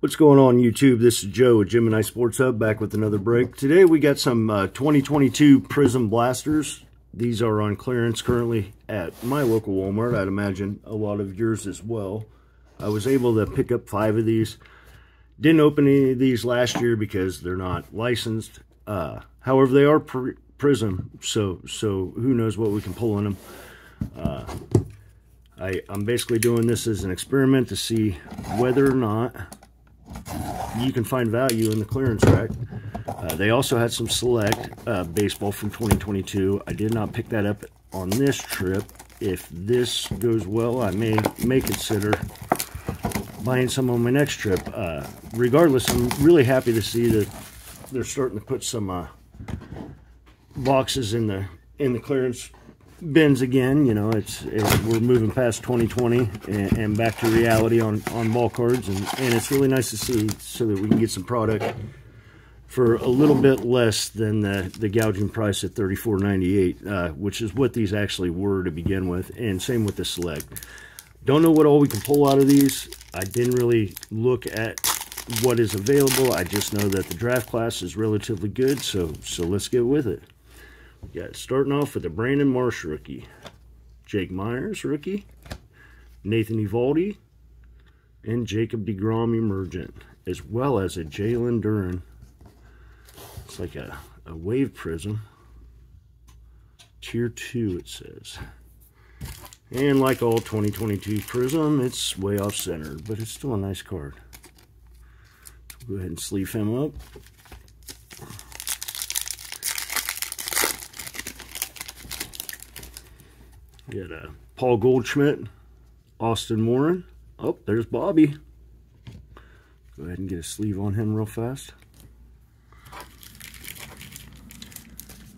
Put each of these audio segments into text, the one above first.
What's going on YouTube? This is Joe with Gemini Sports Hub back with another break. Today we got some uh, 2022 Prizm Blasters. These are on clearance currently at my local Walmart. I'd imagine a lot of yours as well. I was able to pick up five of these. Didn't open any of these last year because they're not licensed. Uh, however, they are pr Prizm, so so who knows what we can pull in them. Uh, I, I'm basically doing this as an experiment to see whether or not you can find value in the clearance rack. Uh, they also had some select uh, baseball from 2022. I did not pick that up on this trip. If this goes well, I may may consider buying some on my next trip. Uh, regardless, I'm really happy to see that they're starting to put some uh, boxes in the in the clearance bins again. You know, it's, we're moving past 2020 and, and, back to reality on on ball cards, and and it's really nice to see so that we can get some product for a little bit less than the the gouging price at 34.98, uh, which is what these actually were to begin with, and same with the select. Don't know what all we can pull out of these. I didn't really look at what is available. I just know that the draft class is relatively good, so so let's get with it. We got starting off with a Brandon Marsh rookie, Jake Meyers rookie, Nathan Eovaldi, and Jacob DeGrom emergent, as well as a Jarren Duran. It's like a, a wave prism. Tier 2, it says. And like all 2022 Prizm, it's way off centered, but it's still a nice card. Go ahead and sleeve him up. Got uh, Paul Goldschmidt, Austin Morin. Oh, there's Bobby. Go ahead and get a sleeve on him real fast.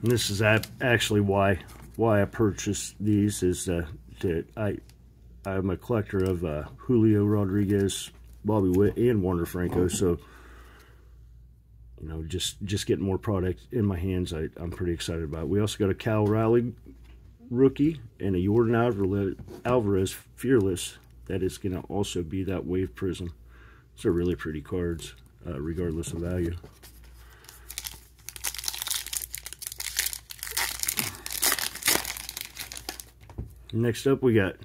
And this is actually why why I purchased these is uh, that I I'm a collector of uh, Julio Rodriguez, Bobby Witt, and Wander Franco. So you know, just just getting more product in my hands, I, I'm pretty excited about. We also got a Cal Raleigh rookie and a Yordan Alvarez Fearless. That is going to also be that Wave Prizm. These are really pretty cards, uh, regardless of value. Next up, we got,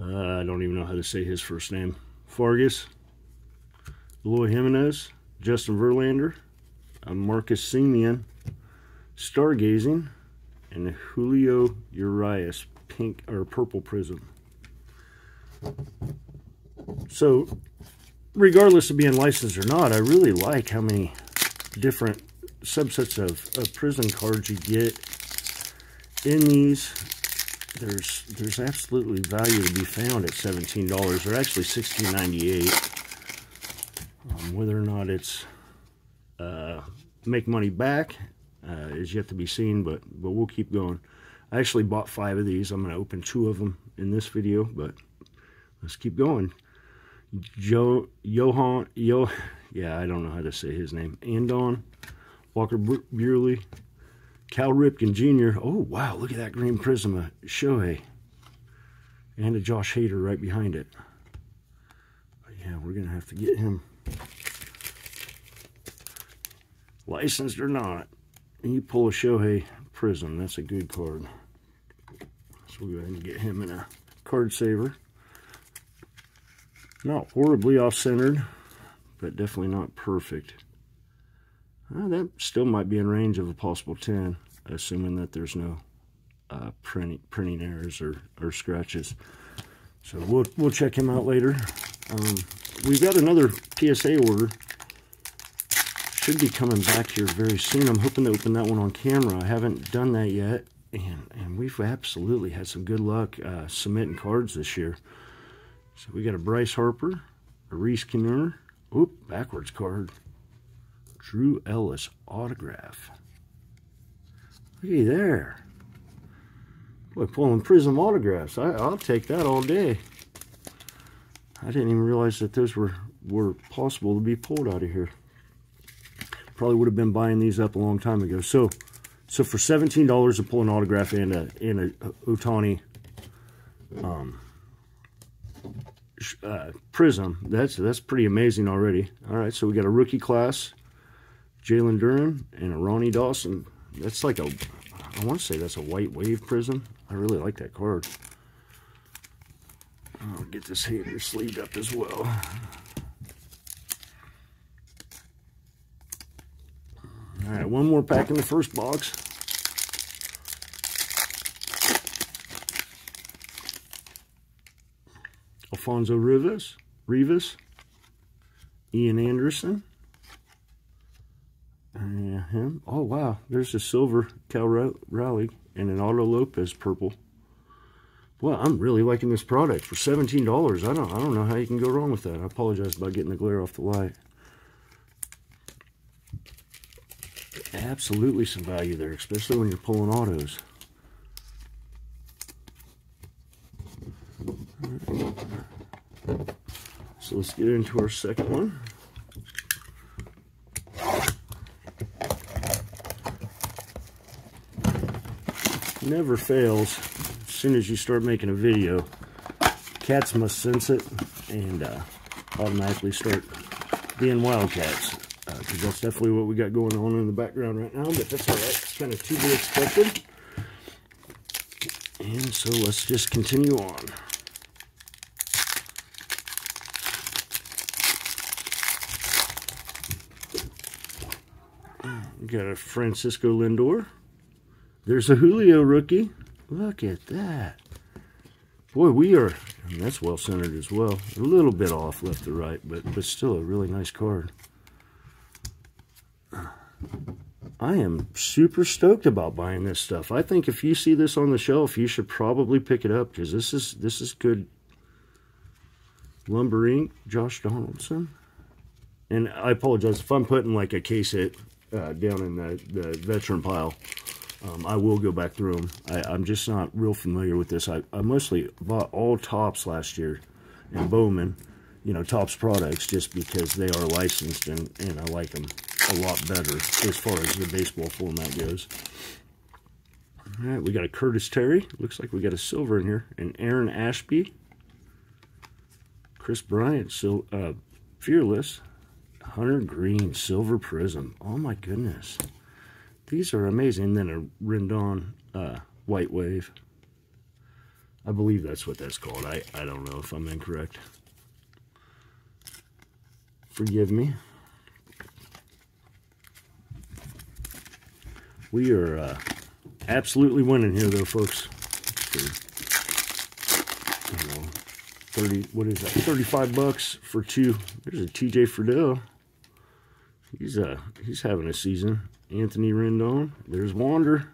uh, I don't even know how to say his first name, Fargas, Eloy Jimenez, Justin Verlander, uh, Marcus Semien, Stargazing, and Julio Urias pink or purple prism. So, regardless of being licensed or not, I really like how many different subsets of, of prism cards you get in these. There's there's absolutely value to be found at $17. They're actually $16.98. Um, whether or not it's uh, make money back uh, is yet to be seen, but but we'll keep going. I actually bought five of these. I'm going to open two of them in this video, but let's keep going. Joe, Johan, Yo, yeah, I don't know how to say his name. Andon, Walker Buehler, Cal Ripken Jr. Oh, wow, look at that green prism. Shohei. And a Josh Hader right behind it. But yeah, we're going to have to get him licensed or not you pull a Shohei Prizm. That's a good card. So we'll go ahead and get him in a card saver. Not horribly off-centered, but definitely not perfect. Uh, that still might be in range of a possible 10, assuming that there's no uh, printing, printing errors or, or scratches. So we'll, we'll check him out later. Um, we've got another PSA order should be coming back here very soon. I'm hoping to open that one on camera. I haven't done that yet. And, and we've absolutely had some good luck uh, submitting cards this year. So we got a Bryce Harper, a Reese Kennard, oop, backwards card, Drew Ellis autograph. Looky there. Boy, pulling Prizm autographs. I, I'll take that all day. I didn't even realize that those were, were possible to be pulled out of here. Probably would have been buying these up a long time ago. So, so for $17 to pull an autograph and a, and a Ohtani um, uh, Prizm. That's that's pretty amazing already. All right, so we got a rookie class, Jarren Duran, and a Ronnie Dawson. That's like a, I want to say that's a white wave Prizm. I really like that card. I'll get this here sleeved up as well. All right, one more pack in the first box. Alfonso Rivas, Rivas, Ian Anderson, and him. Oh wow, there's a silver Cal Raleigh and an Otto Lopez purple. Well, I'm really liking this product for $17. I don't I don't know how you can go wrong with that. I apologize about getting the glare off the light. Absolutely some value there, especially when you're pulling autos. So let's get into our second one. Never fails as soon as you start making a video. Cats must sense it and uh, automatically start being wildcats. Because that's definitely what we got going on in the background right now. But that's all right. It's kind of to be expected. And so let's just continue on. We got a Francisco Lindor. There's a Julio rookie. Look at that. Boy, we are, that's well centered as well. A little bit off left to right, but, but still a really nice card. I am super stoked about buying this stuff. I think if you see this on the shelf, you should probably pick it up because this is this is good. Lumber Ink, Josh Donaldson. And I apologize if I'm putting like a case hit uh, down in the, the veteran pile. Um, I will go back through them. I, am just not real familiar with this. I, I mostly bought all Topps last year and Bowman, you know, Topps products just because they are licensed and, and I like them a lot better as far as the baseball format goes. All right, we got a Curtis Terry. Looks like we got a silver in here. And Aaron Ashby. Kris Bryant, so, uh, Fearless. Hunter Greene, Silver Prizm. Oh my goodness. These are amazing. And then a Rendon uh, White Wave. I believe that's what that's called. I, I don't know if I'm incorrect. Forgive me. We are uh, absolutely winning here, though, folks. For, know, 30, what is that, 35 bucks for two. There's a TJ Friedl. He's uh he's having a season. Anthony Rendon. There's Wander.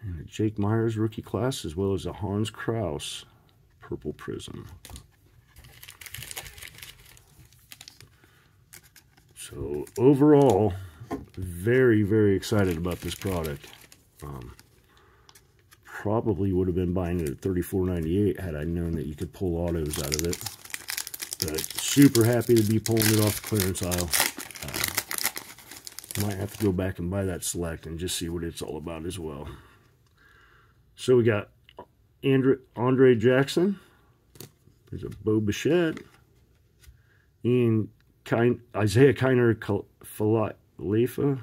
And a Jake Meyers rookie class, as well as a Hans Crouse purple prism. So overall, very, very excited about this product. Um, probably would have been buying it at $34.98 had I known that you could pull autos out of it. But super happy to be pulling it off the clearance aisle. Uh, might have to go back and buy that select and just see what it's all about as well. So we got Andre, Andre Jackson. There's a Bo Bichette. And Isiah Kiner Falefa.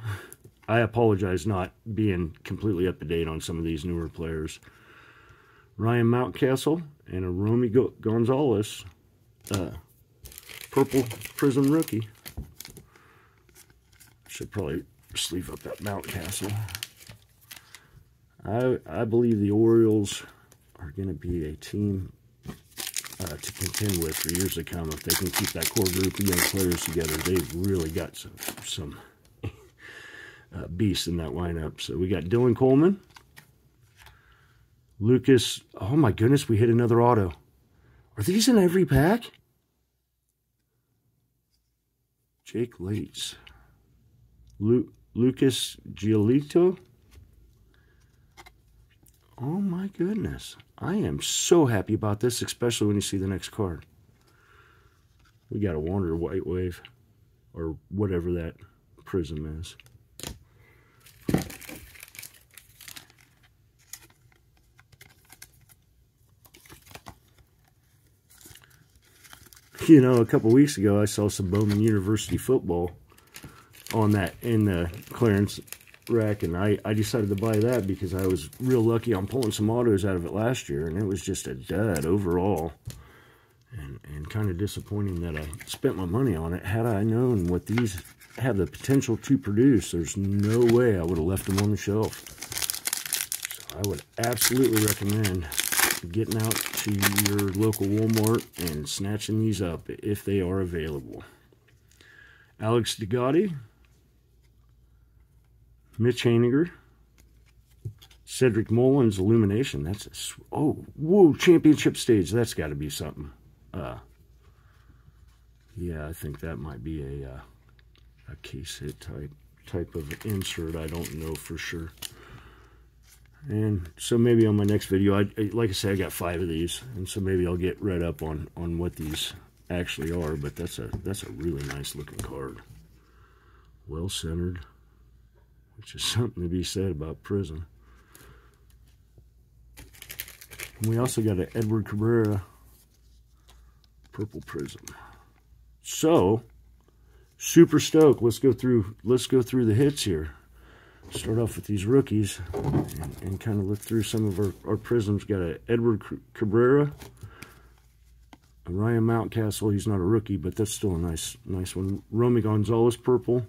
I apologize not being completely up to date on some of these newer players. Ryan Mountcastle and a Romy Gonzalez uh, purple prism rookie. Should probably sleeve up that Mountcastle. I I believe the Orioles are going to be a team uh, to contend with for years to come. If they can keep that core group of young players together, they've really got some some uh, beasts in that lineup. So we got Dylan Coleman, Lucas. Oh my goodness, we hit another auto. Are these in every pack? Jake Lates. Lu Lucas Giolito. Oh my goodness. I am so happy about this, especially when you see the next card. We got a Wander White Wave, or whatever that prism is. You know, a couple weeks ago, I saw some Bowman University football on that in the clearance rack, and I, I decided to buy that because I was real lucky on pulling some autos out of it last year, and it was just a dud overall. And, and kind of disappointing that I spent my money on it. Had I known what these have the potential to produce, there's no way I would have left them on the shelf. So I would absolutely recommend getting out to your local Walmart and snatching these up if they are available. Alex De Goti, Mitch Haniger, Cedric Mullins Illumination. That's a, oh, whoa, championship stage. That's got to be something. Uh, yeah, I think that might be a, uh, a case hit type type of insert. I don't know for sure. And so maybe on my next video, I like I said, I got five of these, and so maybe I'll get read up on on what these actually are. But that's a that's a really nice looking card, well centered, which is something to be said about Prizm. And we also got an Edward Cabrera purple Prizm. So, super stoked. Let's go through. Let's go through the hits here start off with these rookies and, and kind of look through some of our, our Prizms. Got a Edward Cabrera, a Ryan Mountcastle. He's not a rookie, but that's still a nice nice one. Romy Gonzalez purple.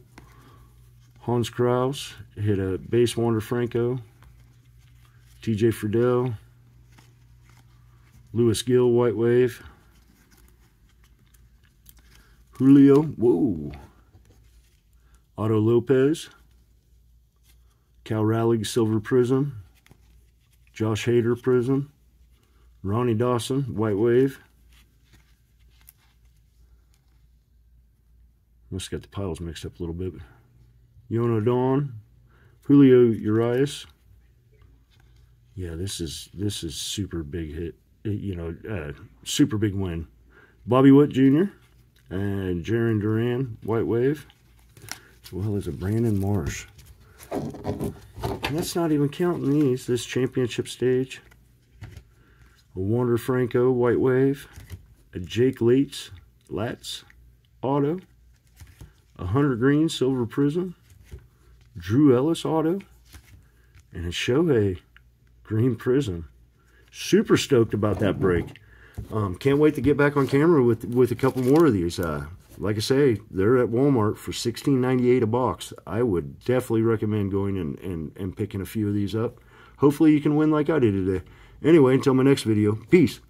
Hans Crouse hit a base Wander Franco. TJ Friedl. Luis Gil, White Wave. Julio. Whoa. Otto Lopez. Cal Raleigh Silver Prizm, Josh Hader Prizm, Ronnie Dawson White Wave. Must have got the piles mixed up a little bit. Yono Dawn, Julio Urias. Yeah, this is this is super big hit. You know, uh, super big win. Bobby Witt Jr. and Jarren Duran White Wave, as well as a Brandon Marsh. And that's not even counting these. This championship stage. A Wander Franco White Wave. A Jake Leitz Latz Auto. A Hunter Greene Silver Prizm. Drew Ellis Auto. And a Shohei Green Prizm. Super stoked about that break. Um, can't wait to get back on camera with with a couple more of these. Uh, like I say, they're at Walmart for $16.98 a box. I would definitely recommend going and, and, and picking a few of these up. Hopefully you can win like I did today. Anyway, until my next video, peace.